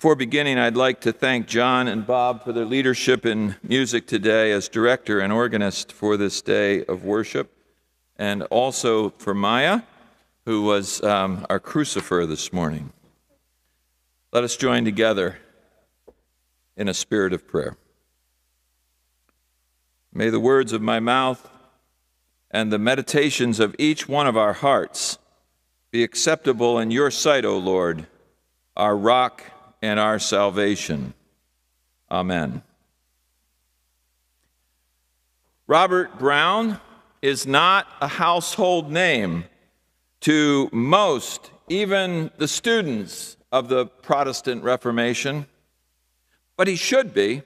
Before beginning, I'd like to thank John and Bob for their leadership in music today as director and organist for this day of worship, and also for Maya, who was um, our crucifer this morning. Let us join together in a spirit of prayer. May the words of my mouth and the meditations of each one of our hearts be acceptable in your sight, O Lord, our rock and our salvation. Amen. Robert Browne is not a household name to most, even the students of the Protestant Reformation, but he should be.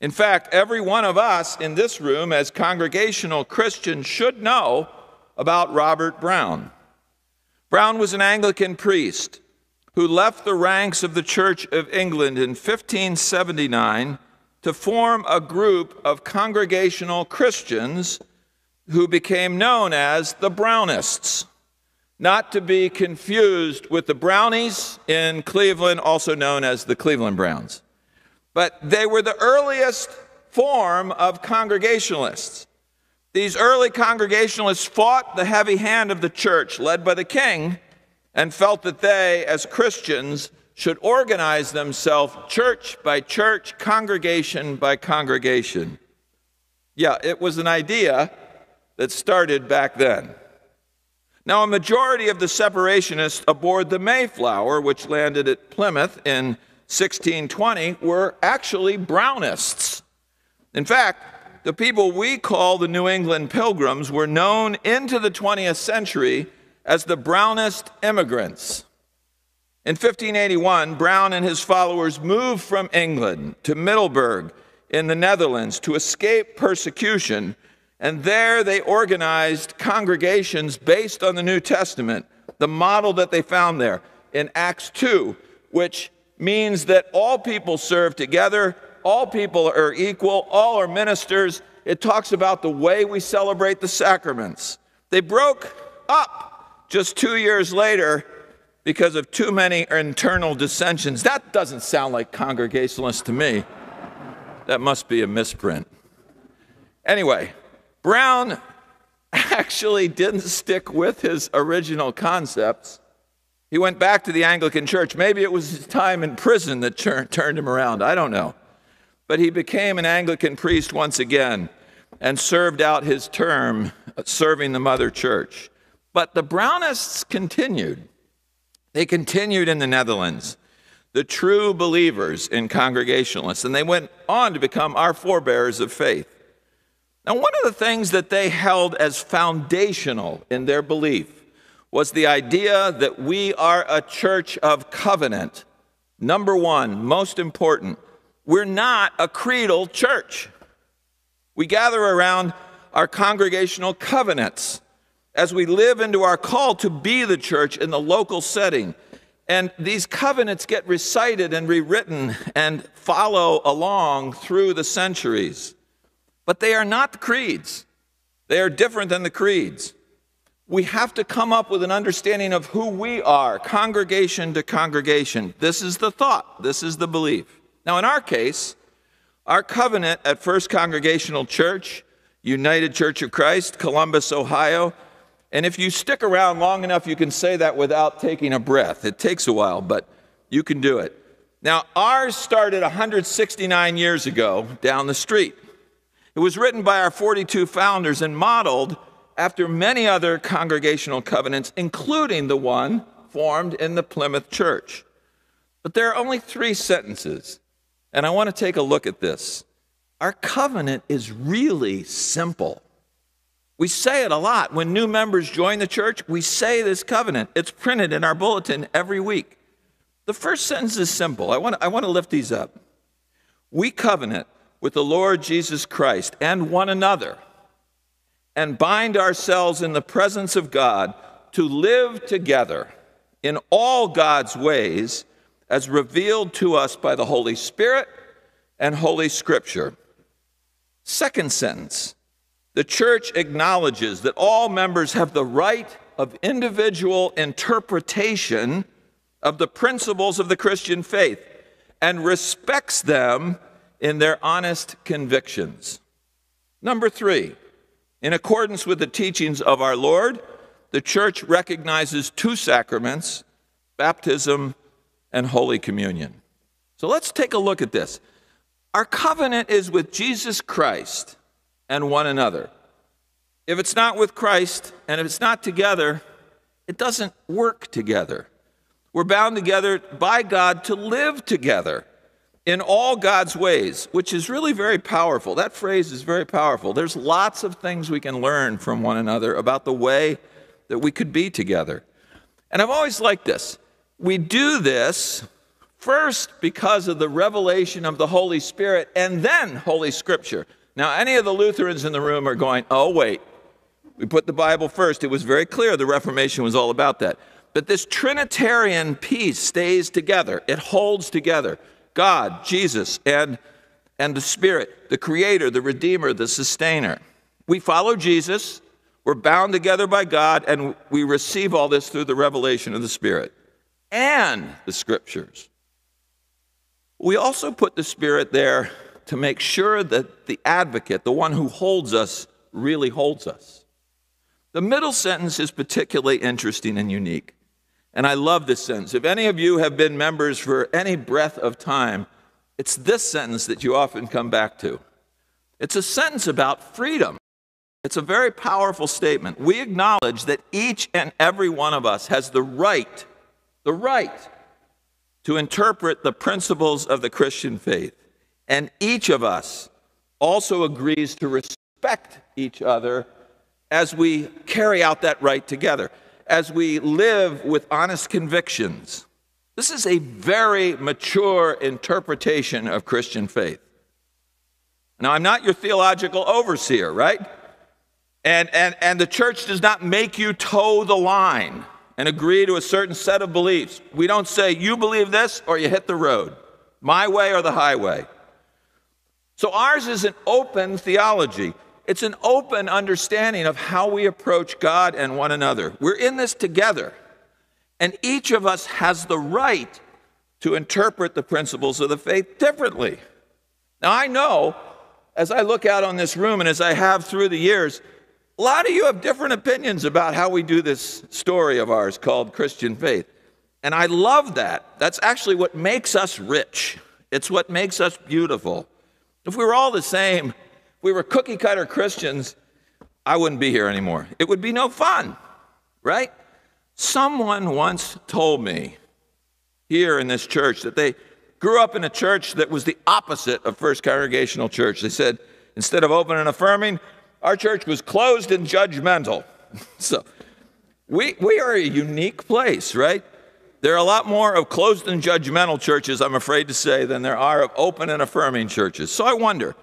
In fact, every one of us in this room, as congregational Christians, should know about Robert Browne. Browne was an Anglican priest who left the ranks of the Church of England in 1579 to form a group of congregational Christians who became known as the Brownists, not to be confused with the Brownies in Cleveland, also known as the Cleveland Browns. But they were the earliest form of Congregationalists. These early Congregationalists fought the heavy hand of the church, led by the king, and felt that they, as Christians, should organize themselves church by church, congregation by congregation. Yeah, it was an idea that started back then. Now, a majority of the separationists aboard the Mayflower, which landed at Plymouth in 1620, were actually Brownists. In fact, the people we call the New England Pilgrims were known into the 20th century as the Brownist immigrants. In 1581, Browne and his followers moved from England to Middelburg in the Netherlands to escape persecution, and there they organized congregations based on the New Testament, the model that they found there in Acts 2, which means that all people serve together, all people are equal, all are ministers. It talks about the way we celebrate the sacraments. They broke up just two years later because of too many internal dissensions. That doesn't sound like Congregationalist to me. That must be a misprint. Anyway, Browne actually didn't stick with his original concepts. He went back to the Anglican Church. Maybe it was his time in prison that turned him around. I don't know. But he became an Anglican priest once again and served out his term serving the Mother Church. But the Brownists continued. They continued in the Netherlands, the true believers in Congregationalists, and they went on to become our forebears of faith. Now, one of the things that they held as foundational in their belief was the idea that we are a church of covenant. Number one, most important, we're not a creedal church. We gather around our congregational covenants as we live into our call to be the church in the local setting. And these covenants get recited and rewritten and follow along through the centuries. But they are not the creeds, they are different than the creeds. We have to come up with an understanding of who we are, congregation to congregation. This is the thought, this is the belief. Now, in our case, our covenant at First Congregational Church, United Church of Christ, Columbus, Ohio, and if you stick around long enough, you can say that without taking a breath. It takes a while, but you can do it. Now, ours started 169 years ago down the street. It was written by our 42 founders and modeled after many other congregational covenants, including the one formed in the Plymouth Church. But there are only three sentences, and I want to take a look at this. Our covenant is really simple. We say it a lot. When new members join the church, we say this covenant. It's printed in our bulletin every week. The first sentence is simple. I want, I want to lift these up. We covenant with the Lord Jesus Christ and one another and bind ourselves in the presence of God to live together in all God's ways as revealed to us by the Holy Spirit and Holy Scripture. Second sentence the church acknowledges that all members have the right of individual interpretation of the principles of the Christian faith and respects them in their honest convictions. Number three, in accordance with the teachings of our Lord, the church recognizes two sacraments baptism and Holy Communion. So let's take a look at this. Our covenant is with Jesus Christ and one another. If it's not with Christ and if it's not together, it doesn't work together. We're bound together by God to live together in all God's ways, which is really very powerful. That phrase is very powerful. There's lots of things we can learn from one another about the way that we could be together. And I've always liked this. We do this first because of the revelation of the Holy Spirit and then Holy Scripture. Now, any of the Lutherans in the room are going, oh, wait, we put the Bible first. It was very clear the Reformation was all about that. But this Trinitarian piece stays together, it holds together God, Jesus, and, and the Spirit, the Creator, the Redeemer, the Sustainer. We follow Jesus, we're bound together by God, and we receive all this through the revelation of the Spirit and the Scriptures. We also put the Spirit there to make sure that the advocate, the one who holds us, really holds us. The middle sentence is particularly interesting and unique. And I love this sentence. If any of you have been members for any breath of time, it's this sentence that you often come back to. It's a sentence about freedom. It's a very powerful statement. We acknowledge that each and every one of us has the right, the right to interpret the principles of the Christian faith. And each of us also agrees to respect each other as we carry out that right together, as we live with honest convictions. This is a very mature interpretation of Christian faith. Now, I'm not your theological overseer, right? And, and, and the church does not make you toe the line and agree to a certain set of beliefs. We don't say, you believe this or you hit the road, my way or the highway. So ours is an open theology. It's an open understanding of how we approach God and one another. We're in this together, and each of us has the right to interpret the principles of the faith differently. Now, I know as I look out on this room and as I have through the years, a lot of you have different opinions about how we do this story of ours called Christian faith. And I love that. That's actually what makes us rich. It's what makes us beautiful. If we were all the same, we were cookie cutter Christians, I wouldn't be here anymore. It would be no fun, right? Someone once told me here in this church that they grew up in a church that was the opposite of First Congregational Church. They said, instead of open and affirming, our church was closed and judgmental. so we, we are a unique place, right? There are a lot more of closed and judgmental churches, I'm afraid to say, than there are of open and affirming churches. So I wonder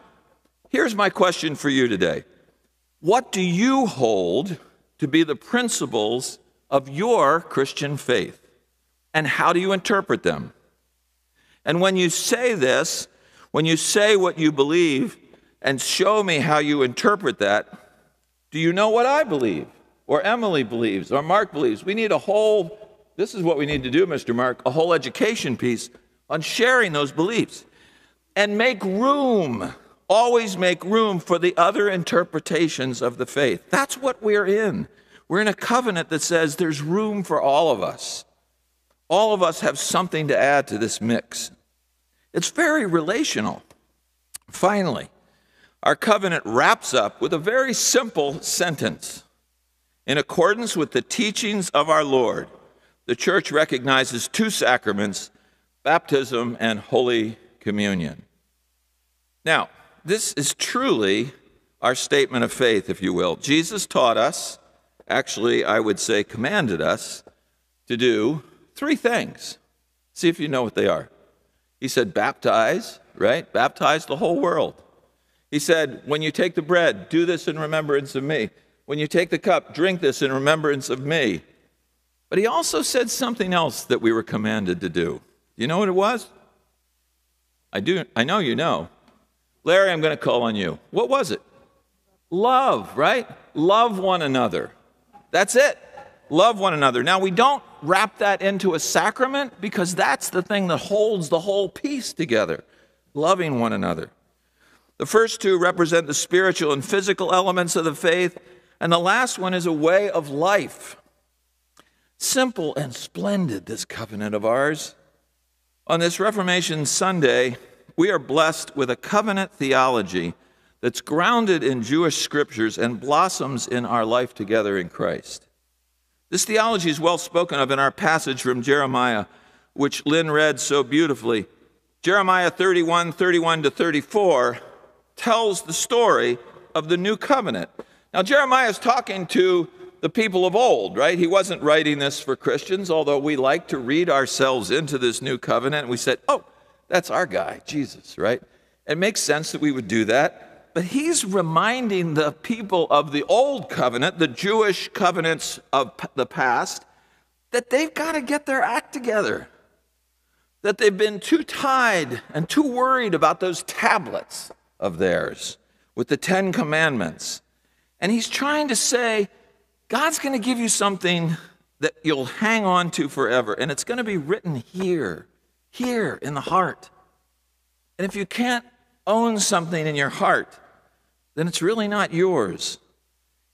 Here's my question for you today What do you hold to be the principles of your Christian faith? And how do you interpret them? And when you say this, when you say what you believe and show me how you interpret that, do you know what I believe? Or Emily believes, or Mark believes? We need a whole, this is what we need to do, Mr. Mark, a whole education piece on sharing those beliefs. And make room always make room for the other interpretations of the faith. That's what we're in. We're in a covenant that says there's room for all of us. All of us have something to add to this mix. It's very relational. Finally, our covenant wraps up with a very simple sentence. In accordance with the teachings of our Lord, the church recognizes two sacraments baptism and Holy Communion. Now, this is truly our statement of faith, if you will. Jesus taught us, actually, I would say commanded us, to do three things. See if you know what they are. He said, baptize, right? Baptize the whole world. He said, when you take the bread, do this in remembrance of me. When you take the cup, drink this in remembrance of me. But he also said something else that we were commanded to do. You know what it was? I do I know you know. Larry, I'm going to call on you. What was it? Love, right? Love one another. That's it. Love one another. Now, we don't wrap that into a sacrament because that's the thing that holds the whole piece together loving one another. The first two represent the spiritual and physical elements of the faith, and the last one is a way of life. Simple and splendid, this covenant of ours. On this Reformation Sunday, we are blessed with a covenant theology that's grounded in Jewish scriptures and blossoms in our life together in Christ. This theology is well spoken of in our passage from Jeremiah, which Lynn read so beautifully. Jeremiah 31 31 to 34 tells the story of the new covenant. Now, Jeremiah is talking to the people of old, right? He wasn't writing this for Christians, although we like to read ourselves into this new covenant. And we said, oh, that's our guy, Jesus, right? It makes sense that we would do that. But he's reminding the people of the old covenant, the Jewish covenants of the past, that they've got to get their act together that they've been too tied and too worried about those tablets of theirs with the Ten Commandments. And he's trying to say, God's going to give you something that you'll hang on to forever, and it's going to be written here, here in the heart. And if you can't own something in your heart, then it's really not yours.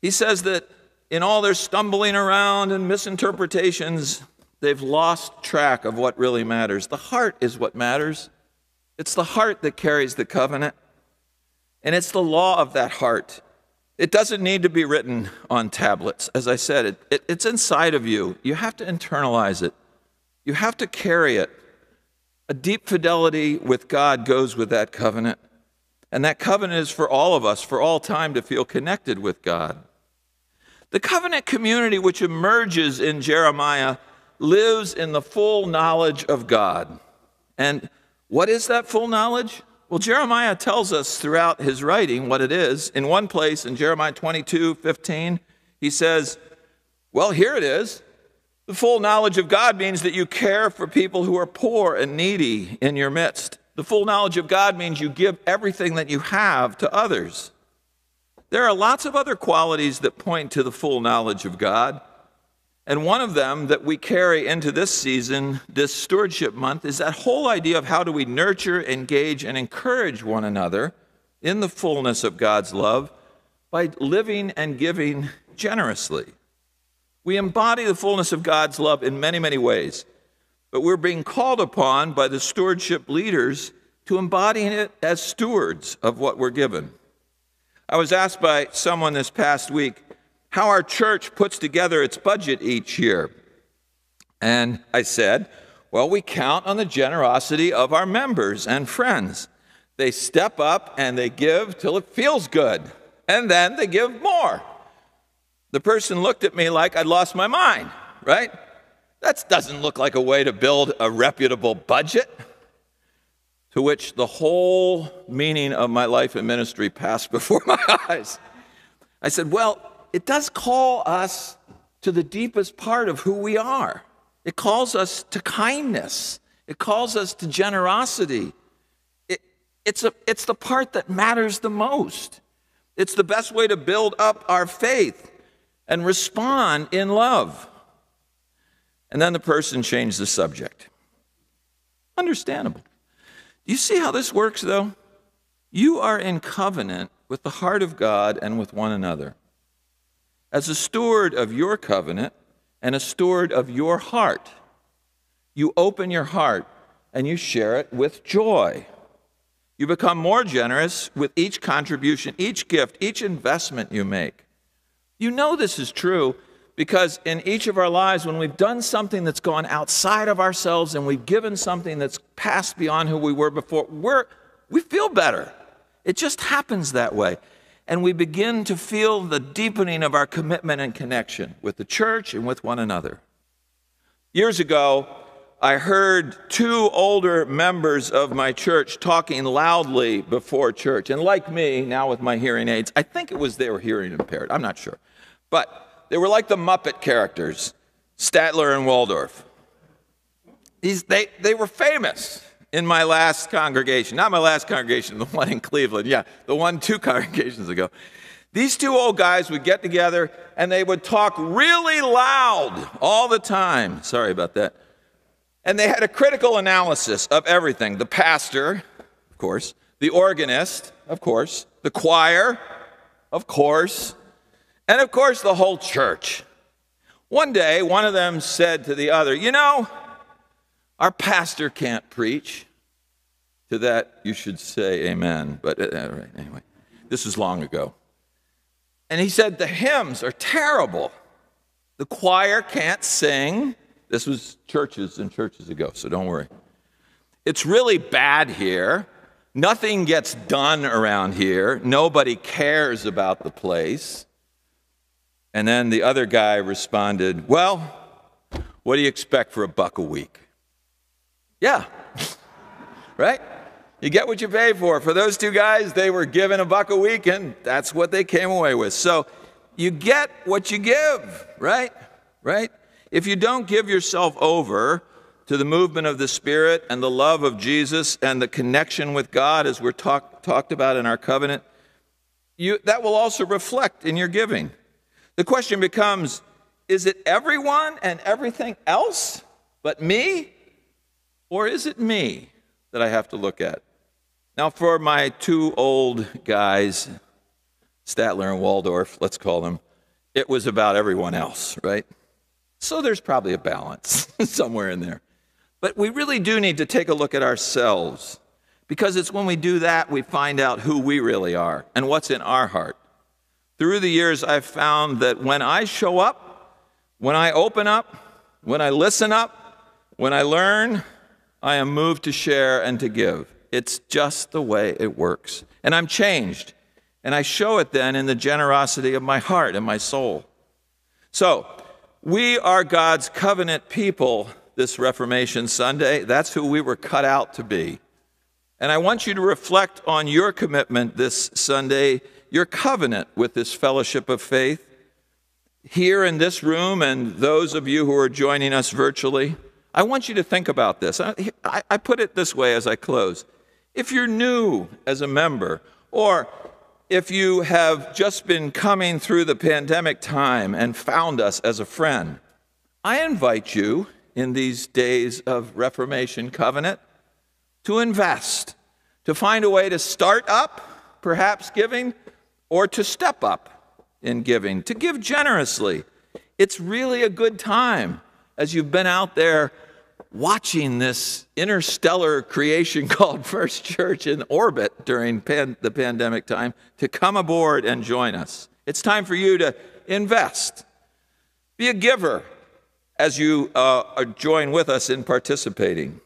He says that in all their stumbling around and misinterpretations, They've lost track of what really matters. The heart is what matters. It's the heart that carries the covenant, and it's the law of that heart. It doesn't need to be written on tablets. As I said, it, it, it's inside of you. You have to internalize it, you have to carry it. A deep fidelity with God goes with that covenant. And that covenant is for all of us, for all time, to feel connected with God. The covenant community which emerges in Jeremiah lives in the full knowledge of God. And what is that full knowledge? Well, Jeremiah tells us throughout his writing what it is. In one place, in Jeremiah 22 15, he says, Well, here it is. The full knowledge of God means that you care for people who are poor and needy in your midst. The full knowledge of God means you give everything that you have to others. There are lots of other qualities that point to the full knowledge of God. And one of them that we carry into this season, this stewardship month, is that whole idea of how do we nurture, engage, and encourage one another in the fullness of God's love by living and giving generously. We embody the fullness of God's love in many, many ways, but we're being called upon by the stewardship leaders to embody it as stewards of what we're given. I was asked by someone this past week, how our church puts together its budget each year. And I said, well, we count on the generosity of our members and friends. They step up and they give till it feels good, and then they give more. The person looked at me like I'd lost my mind, right? That doesn't look like a way to build a reputable budget. To which the whole meaning of my life and ministry passed before my eyes. I said, Well, it does call us to the deepest part of who we are. It calls us to kindness, it calls us to generosity. It, it's, a, it's the part that matters the most. It's the best way to build up our faith and respond in love. And then the person changed the subject. Understandable. Do you see how this works, though? You are in covenant with the heart of God and with one another as a steward of your covenant and a steward of your heart. You open your heart and you share it with joy. You become more generous with each contribution, each gift, each investment you make. You know this is true because in each of our lives, when we've done something that's gone outside of ourselves and we've given something that's passed beyond who we were before, we're, we feel better. It just happens that way and we begin to feel the deepening of our commitment and connection with the church and with one another. Years ago, I heard two older members of my church talking loudly before church. And like me, now with my hearing aids, I think it was they were hearing impaired. I'm not sure. But they were like the Muppet characters, Statler and Waldorf. These, they, they were famous in my last congregation, not my last congregation, the one in Cleveland, yeah, the one two congregations ago. These two old guys would get together and they would talk really loud all the time. Sorry about that. And they had a critical analysis of everything the pastor, of course, the organist, of course, the choir, of course, and of course, the whole church. One day, one of them said to the other, You know, our pastor can't preach. To that, you should say amen. But uh, anyway, this was long ago. And he said, The hymns are terrible. The choir can't sing. This was churches and churches ago, so don't worry. It's really bad here. Nothing gets done around here. Nobody cares about the place. And then the other guy responded, Well, what do you expect for a buck a week? Yeah, right? You get what you pay for. For those two guys, they were given a buck a week, and that's what they came away with. So you get what you give, right? Right? If you don't give yourself over to the movement of the Spirit and the love of Jesus and the connection with God, as we're talk, talked about in our covenant, you, that will also reflect in your giving. The question becomes is it everyone and everything else but me? Or is it me that I have to look at? Now, for my two old guys, Statler and Waldorf, let's call them, it was about everyone else, right? So there's probably a balance somewhere in there. But we really do need to take a look at ourselves because it's when we do that we find out who we really are and what's in our heart. Through the years, I've found that when I show up, when I open up, when I listen up, when I learn, I am moved to share and to give. It's just the way it works. And I'm changed. And I show it then in the generosity of my heart and my soul. So, we are God's covenant people this Reformation Sunday. That's who we were cut out to be. And I want you to reflect on your commitment this Sunday, your covenant with this fellowship of faith. Here in this room, and those of you who are joining us virtually, I want you to think about this. I, I, put it this way as I close. If you're new as a member, or if you have just been coming through the pandemic time and found us as a friend, I invite you in these days of Reformation covenant to invest, to find a way to start up, perhaps giving, or to step up in giving, to give generously. It's really a good time as you've been out there watching this interstellar creation called First Church in orbit during pan- the pandemic time to come aboard and join us. It's time for you to invest. Be a giver as you uh, join with us in participating.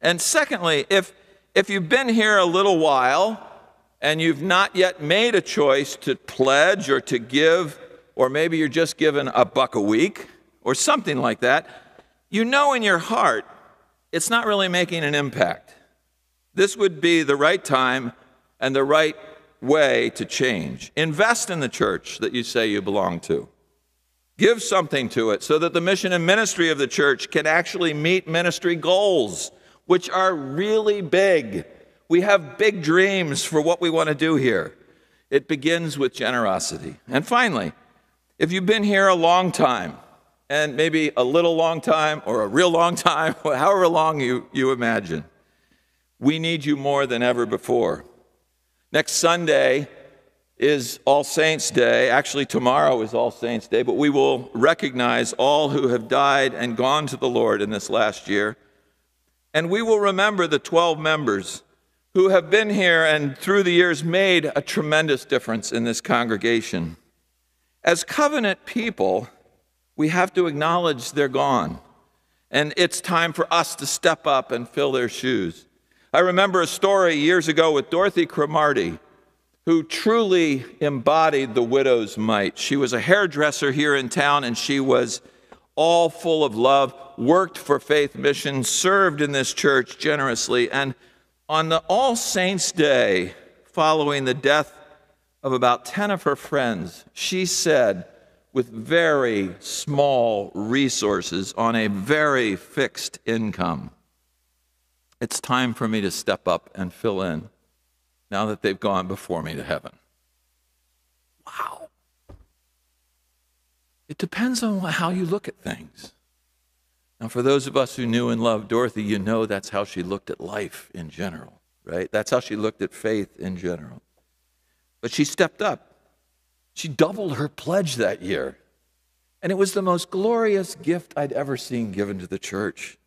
And secondly, if, if you've been here a little while and you've not yet made a choice to pledge or to give, or maybe you're just given a buck a week or something like that, you know in your heart it's not really making an impact. This would be the right time and the right way to change. Invest in the church that you say you belong to. Give something to it so that the mission and ministry of the church can actually meet ministry goals, which are really big. We have big dreams for what we want to do here. It begins with generosity. And finally, if you've been here a long time, and maybe a little long time or a real long time, however long you, you imagine. We need you more than ever before. Next Sunday is All Saints' Day. Actually, tomorrow is All Saints' Day, but we will recognize all who have died and gone to the Lord in this last year. And we will remember the 12 members who have been here and through the years made a tremendous difference in this congregation. As covenant people, we have to acknowledge they're gone. And it's time for us to step up and fill their shoes. I remember a story years ago with Dorothy Cromarty, who truly embodied the widow's mite. She was a hairdresser here in town, and she was all full of love, worked for Faith Mission, served in this church generously. And on the All Saints' Day, following the death of about 10 of her friends, she said, with very small resources on a very fixed income. It's time for me to step up and fill in now that they've gone before me to heaven. Wow. It depends on how you look at things. Now, for those of us who knew and loved Dorothy, you know that's how she looked at life in general, right? That's how she looked at faith in general. But she stepped up. She doubled her pledge that year. And it was the most glorious gift I'd ever seen given to the church.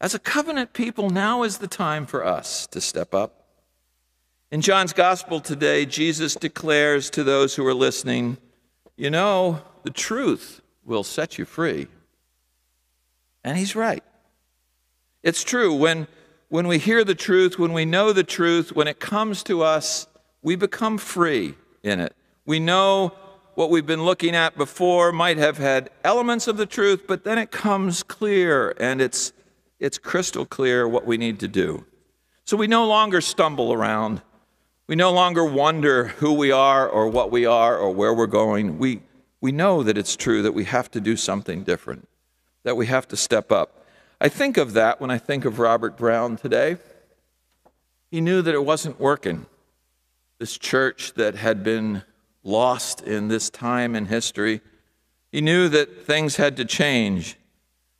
As a covenant people, now is the time for us to step up. In John's gospel today, Jesus declares to those who are listening, You know, the truth will set you free. And he's right. It's true. When, when we hear the truth, when we know the truth, when it comes to us, we become free in it. We know what we've been looking at before might have had elements of the truth, but then it comes clear and it's, it's crystal clear what we need to do. So we no longer stumble around. We no longer wonder who we are or what we are or where we're going. We, we know that it's true that we have to do something different, that we have to step up. I think of that when I think of Robert Browne today. He knew that it wasn't working. This church that had been lost in this time in history. He knew that things had to change.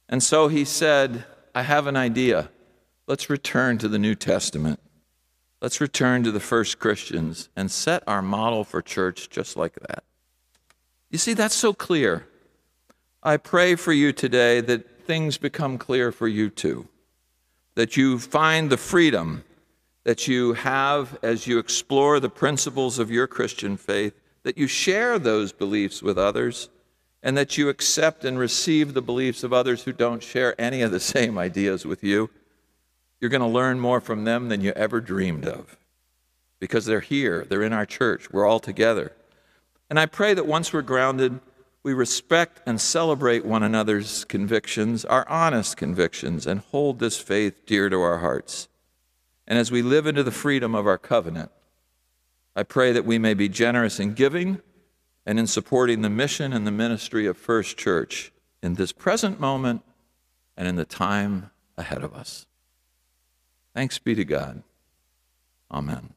And so he said, I have an idea. Let's return to the New Testament. Let's return to the first Christians and set our model for church just like that. You see, that's so clear. I pray for you today that things become clear for you too, that you find the freedom that you have as you explore the principles of your Christian faith that you share those beliefs with others, and that you accept and receive the beliefs of others who don't share any of the same ideas with you. You're going to learn more from them than you ever dreamed of because they're here, they're in our church, we're all together. And I pray that once we're grounded, we respect and celebrate one another's convictions, our honest convictions, and hold this faith dear to our hearts. And as we live into the freedom of our covenant, I pray that we may be generous in giving and in supporting the mission and the ministry of First Church in this present moment and in the time ahead of us. Thanks be to God. Amen.